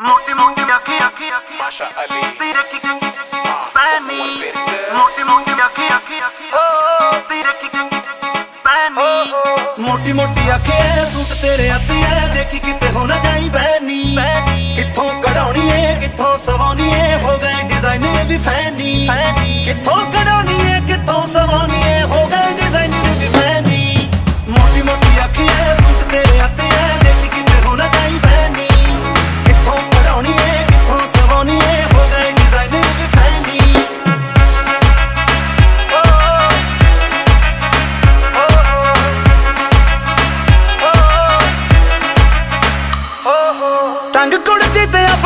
ਮੋਟੀ ਮੋਟੀ ਅੱਖੀ ਅੱਖੀ ਅੱਖੀ। ਮਾਸ਼ਾ ਅਲੀ। ਤੇਰੇ ਕੀ ਪੈਨੀ ਮੋਟੀ ਮੋਟੀ ਅੱਖੀ ਅੱਖੀ ਅੱਖੀ। ਤੇਰੇ ਕੀ ਪੈਨੀ ਮੋਟੀ ਮੋਟੀ ਅੱਖੀ ਐ ਸੂਟ ਤੇਰੇ ਹੱਥੀ ਐ ਦੇਖੀ ਕਿਤੇ ਹੋ ਨਾ ਜਾਈ ਬੈਨੀ ਕਿੱਥੋਂ ਕਢਾਉਣੀ ਏ ਕਿੱਥੋਂ ਸਵਾਉਣੀ ਏ। ਹੋ ਗਏ ਡਿਜ਼ਾਈਨਰ ਵੀ ਫੈਨੀ ਕਿੱਥੋਂ ਕਢਾਉਣੀ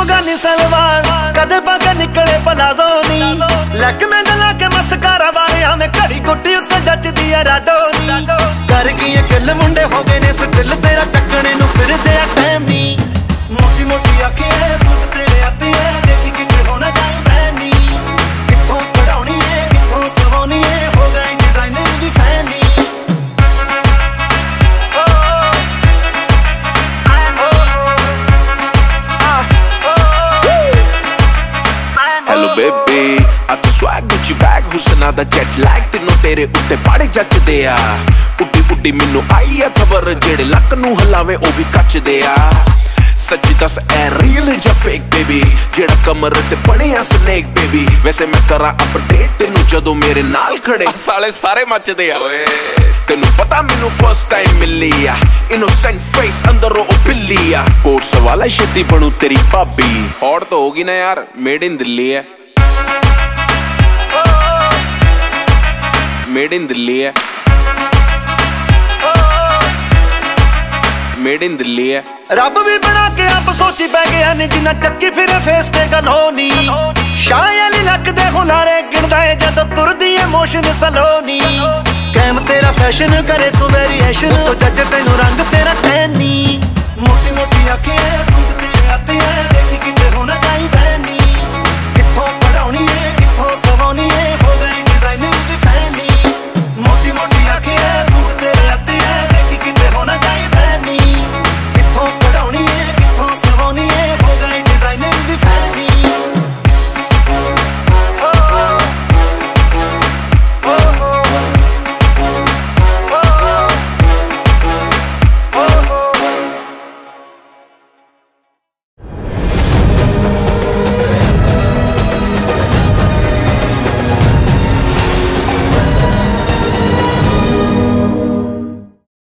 ਕੁੜਦੀ ਤੇ ਅਫਗਾਨੀ ਸਲਵਾਰ, ਕਦੇ ਬਾਗ ਨਿਕਲੇ ਪਲਾਜ਼ੋ ਨੀ ਲੱਕ ਮੈਂ ਗਲਾ ਕੇ ਮਸਕਾਰਾ ਵਾਲਿਆਂ ਮੈਂ ਘੜੀ ਗੁੱਟੀ ਉੱਤੇ ਜੱਜਦੀ ਆ ਰਾਡੋ ਨੀ ਕਰ ਗਈ ਇਹ ਕਿੱਲ, ਮੁੰਡੇ ਹੋ ਗਏ ਨੇ ਸਟਿਲ ਤੇਰਾ ਚੱਕਣੇ ਬੇਬੀ ਆ ਤੂੰ ਸਵੈਗ ਗੁੱਚੀ ਬੈਗ ਹੁਸਨਾ ਦਾ ਜੈਟ ਲੈਗ ਤੈਨੂੰ ਤੇਰੇ ਉੱਤੇ ਬੜੇ ਜੱਚਦੇ ਆ। ਉੱਡੀ ਉੱਡੀ ਮੈਨੂੰ ਆਈ ਆ ਖਬਰ ਜਿਹੜੇ ਲੱਕ ਨੂੰ ਹਲਾਵੇ ਉਹ ਵੀ ਕੱਚਦੇ ਆ। ਸੱਚੀ ਦੱਸ ਐ ਰੀਅਲ ਜਾਂ ਫੇਕ ਬੇਬੀ ਜਿਹੜਾ ਕਮਰ ਤੇ ਬਣਿਆ ਸਨੇਕ ਬੇਬੀ ਵੈਸੇ ਮੈਂ ਕਰਾਂ ਅਪਡੇਟ ਤੈਨੂੰ ਜਦੋਂ ਮੇਰੇ ਨਾਲ ਖੜੇ। ਸਾਲੇ ਸਾਰੇ ਮੱਚਦੇ ਆ। ਓਏ ਤੈਨੂੰ ਪਤਾ ਮੈਨੂੰ ਫਸਟ ਟਾਈਮ ਮਿਲੀ ਆ। ਇਨੋਸੈਂਟ ਫੇਸ ਅੰਦਰੋਂ ਉਹ ਬਿੱਲੀ ਆ। ਕੋਟ ਸਵਾਲਾ ਛੇਤੀ ਬਣੂ ਤੇਰੀ ਭਾਬੀ। ਹੌੜ ਤਾਂ ਹੋਗੀ ਨਾ ਯਾਰ ਮੇਡ ਇਨ ਦਿੱਲੀ ਹੈ। ਮੇਡ ਇਨ ਦਿੱਲੀ ਹੈ ਮੇਡ ਇਨ ਦਿੱਲੀ ਹੈ ਰੱਬ ਵੀ ਬਣਾ ਕੇ ਆਪ ਸੋਚੀ ਪੈ ਗਿਆ ਨੇ ਜਿੰਨਾ ਚੱਕੀ ਫਿਰੇ ਫੇਸ ਤੇ ਗੱਲ ਹੋਣੀ ਸ਼ਾਇ ਲੱਕ ਦੇ ਹੁਲਾਰੇ ਗਿਣਦਾ ਏ ਜਦੋਂ ਤੁਰਦੀ ਏ ਮੋਸ਼ਨ ਸਲੋਨੀ ਕੈਮ ਤੇਰਾ ਫੈਸ਼ਨ ਕਰੇ ਤੂੰ ਵੇਰੀਏਸ਼ਨ ਤੋ ਜੱਜ ਤੈਨੂੰ